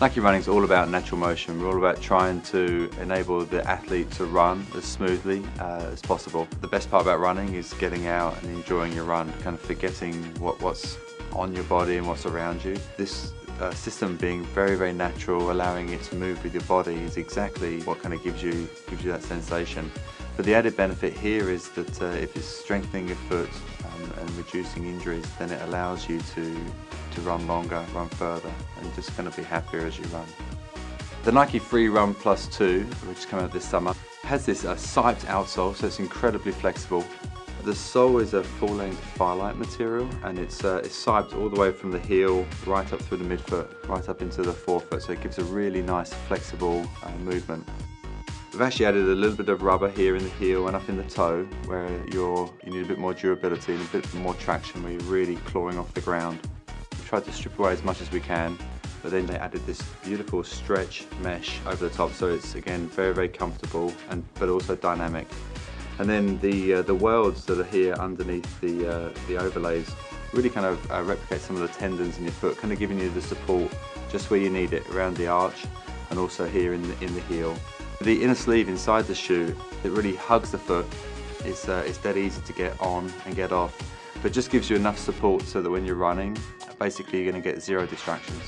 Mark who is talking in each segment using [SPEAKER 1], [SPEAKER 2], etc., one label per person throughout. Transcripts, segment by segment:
[SPEAKER 1] Nike Running is all about natural motion. We're all about trying to enable the athlete to run as smoothly uh, as possible. The best part about running is getting out and enjoying your run, kind of forgetting what, what's on your body and what's around you. This uh, system being very, very natural, allowing it to move with your body is exactly what kind of gives you, gives you that sensation. But the added benefit here is that uh, if it's strengthening your foot and reducing injuries, then it allows you to, to run longer, run further, and just kind of be happier as you run. The Nike Free Run Plus 2, which is coming out this summer, has this uh, siped outsole, so it's incredibly flexible. The sole is a full-length Phylite material and it's, uh, it's siped all the way from the heel right up through the midfoot, right up into the forefoot, so it gives a really nice flexible uh, movement. We've actually added a little bit of rubber here in the heel and up in the toe where you're, you need a bit more durability and a bit more traction where you're really clawing off the ground. We've tried to strip away as much as we can but then they added this beautiful stretch mesh over the top so it's again very very comfortable and but also dynamic. And then the uh, the welds that are here underneath the, uh, the overlays really kind of uh, replicate some of the tendons in your foot, kind of giving you the support just where you need it around the arch and also here in the, in the heel. The inner sleeve inside the shoe, it really hugs the foot. It's, uh, it's dead easy to get on and get off, but just gives you enough support so that when you're running, basically you're going to get zero distractions.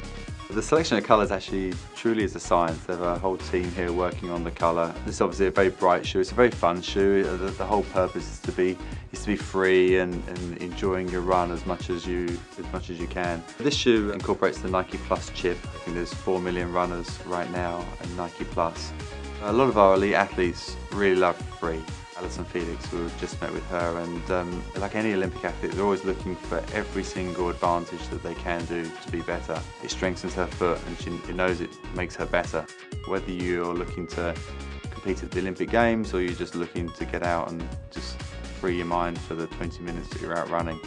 [SPEAKER 1] The selection of colours actually truly is a science. They have a whole team here working on the colour. This is obviously a very bright shoe. It's a very fun shoe. The, the whole purpose is to be is to be free and, and, enjoying your run as much as you as much as you can. This shoe incorporates the Nike Plus chip. I think there's four million runners right now in Nike Plus. A lot of our elite athletes really love free. Allyson Felix, we just met with her, and um, like any Olympic athlete, they're always looking for every single advantage that they can do to be better. It strengthens her foot, and she knows it makes her better. Whether you're looking to compete at the Olympic Games or you're just looking to get out and just free your mind for the 20 minutes that you're out running,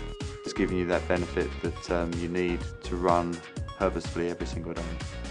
[SPEAKER 1] it's giving you that benefit that um, you need to run purposefully every single day.